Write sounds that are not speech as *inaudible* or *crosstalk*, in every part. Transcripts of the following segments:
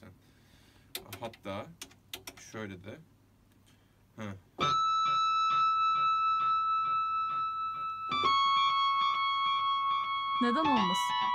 sen. Hatta şöyle de. Hı. Neden olmasın?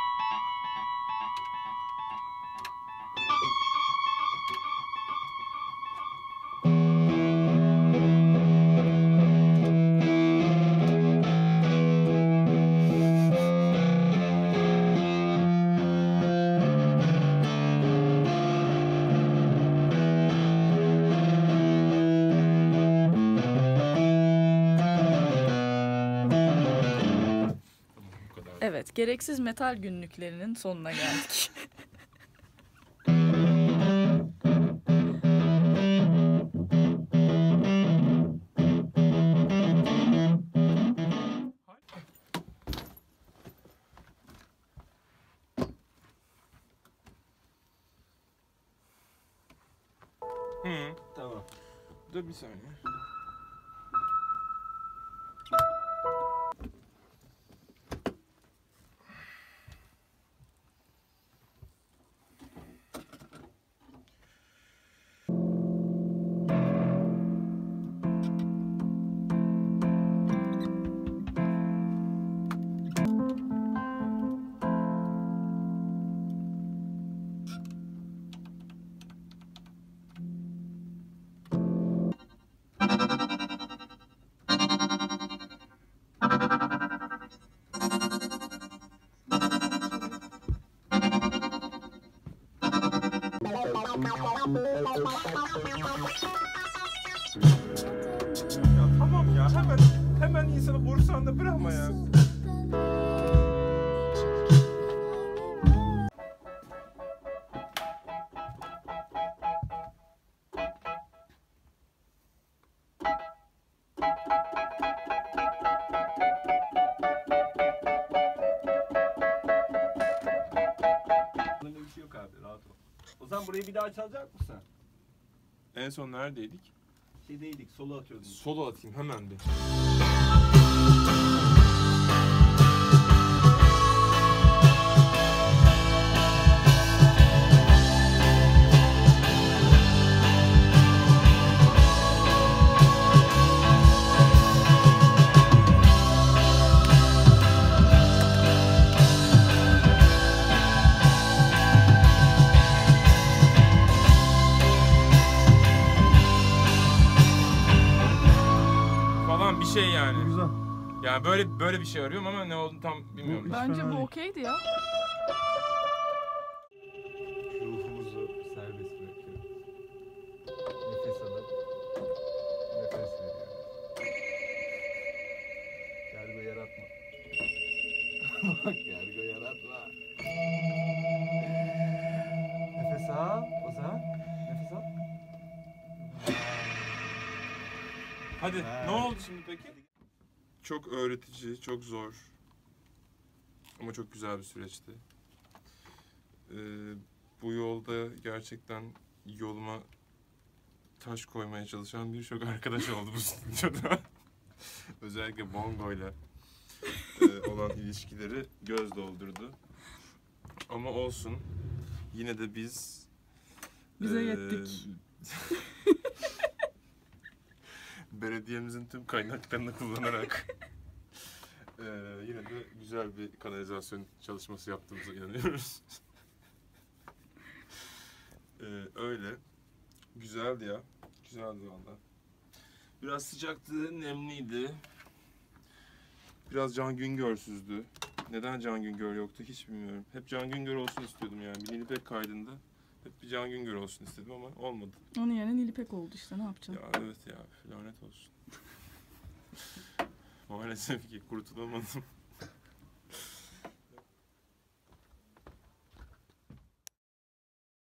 Evet, gereksiz metal günlüklerinin sonuna geldik. *laughs* Hı. Tamam. Dur bir saniye. Hemen hemen insanı bursanda bırakma ya. O zaman burayı bir daha çalacak mısın? En son neredeydik? Şeydeydik solo atıyordum. Solo atayım hemen bir. Falan bir şey yani. Güzel. Yani böyle böyle bir şey arıyorum ama ne olduğunu tam bilmiyorum. Bence bu okeydi ya. Ruhumuzu serbest bırakıyoruz. Nefes alıp nefes veriyoruz. Gergo yaratma. *laughs* Bak gergo Hadi Ha. ne oldu şimdi peki? Çok öğretici, çok zor. Ama çok güzel bir süreçti. Ee, bu yolda gerçekten yoluma taş koymaya çalışan birçok arkadaş oldu bu *laughs* stüdyoda. Özellikle Bongo ile e, olan ilişkileri göz doldurdu. Ama olsun. Yine de biz Bize e, yettik. *laughs* belediyemizin tüm kaynaklarını kullanarak eee, *laughs* yine de güzel bir kanalizasyon çalışması yaptığımıza inanıyoruz. Eee, *laughs* öyle. Güzeldi ya. Güzeldi valla. Biraz sıcaktı, nemliydi. Biraz Can Güngör'süzdü. Neden Can Güngör yoktu hiç bilmiyorum. Hep Can Güngör olsun istiyordum yani. Bir Nilüpek kaydında hep bir Can Güngör olsun istedim ama olmadı. Onun yerine Nilipek oldu işte ne yapacaksın? Ya evet ya lanet olsun. *laughs* Maalesef ki kurtulamadım.